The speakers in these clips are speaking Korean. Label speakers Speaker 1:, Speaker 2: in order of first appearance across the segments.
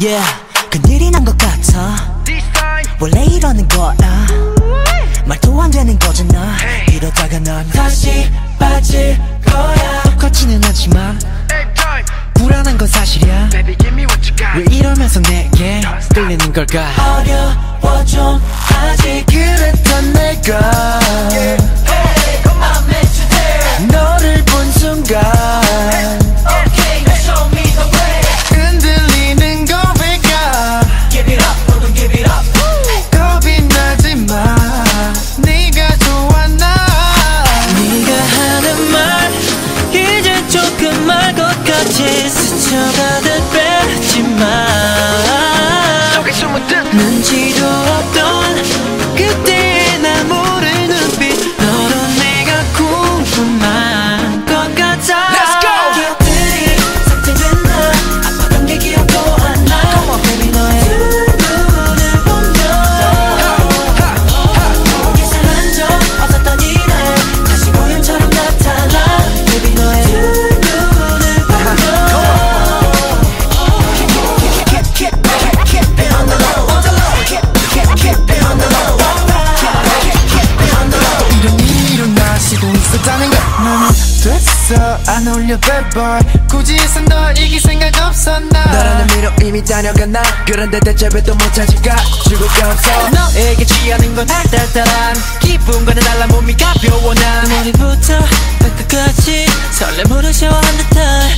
Speaker 1: Yeah 큰일이 난 것 같아. 원래 이러는 거야. 말도 안 되는 거잖아 이러다가 난 다시 빠질 거야. 똑같지는 않지만 불안한 건 사실이야. 왜 이러면서 내게 끌리는 걸까? 어려워 좀 아직
Speaker 2: 있었다는 걸. 나는 됐어. 안 어울려 bad boy 굳이 해서 널 이길 생각 없었나.
Speaker 3: 너라는 미로 이미 다녀갔나. 그런데 대체 왜 또못 찾을까? 죽을 게 없어. 너에게 취하는 건 달달달한 기쁨과는 달라 몸이 가벼워 난.
Speaker 1: 머리부터 발끝까지 설렘으로 샤워한 듯한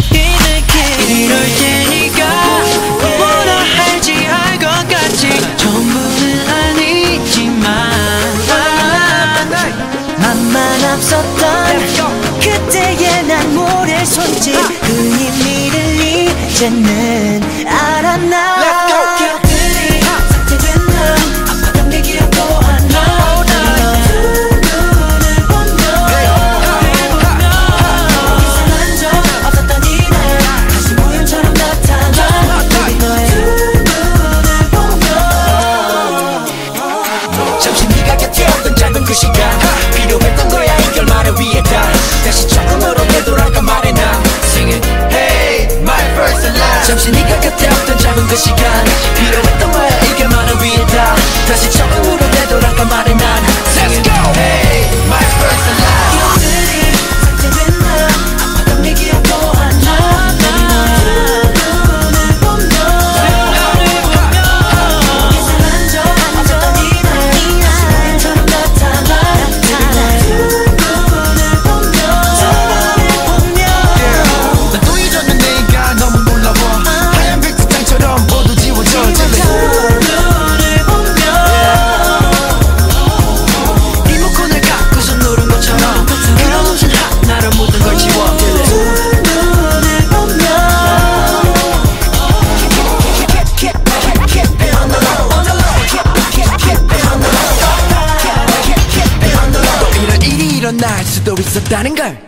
Speaker 1: 손짓 그 의미를 이제는 알았나 없던
Speaker 3: 짧은 그 시간. 필요했던 거야 이 결말을 위해다. 다시 처음으로 되돌아가 말해 난 Sing it 일어날 수도 있었다는 걸